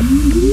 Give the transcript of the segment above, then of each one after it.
Mm-hmm.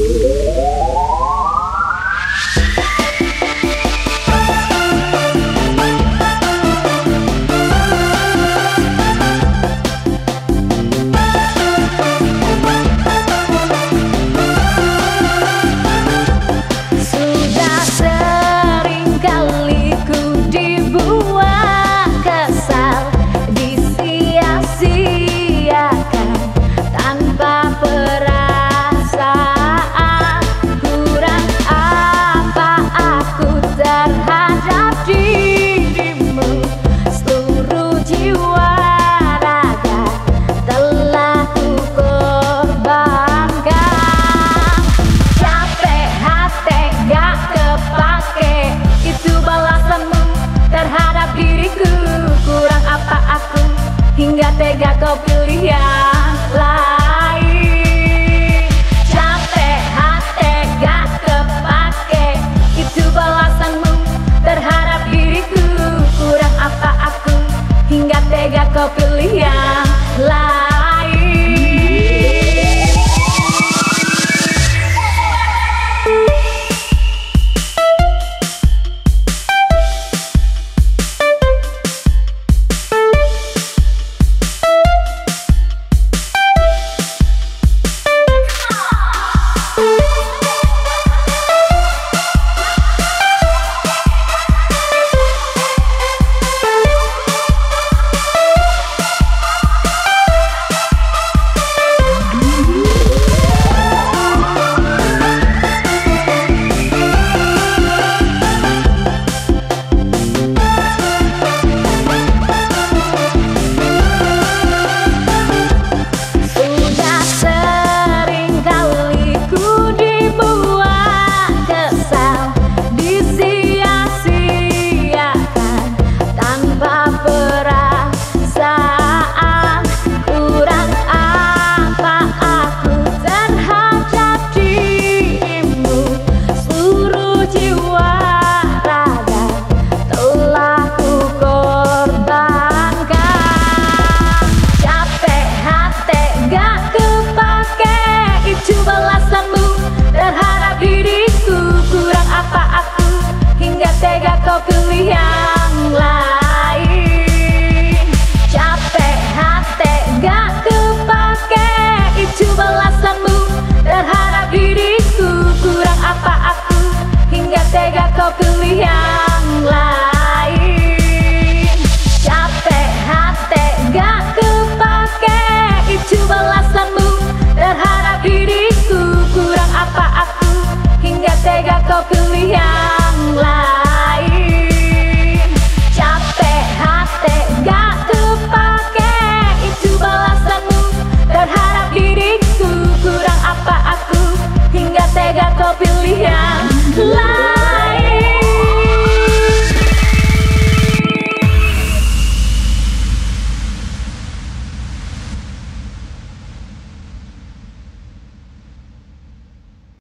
Yeah.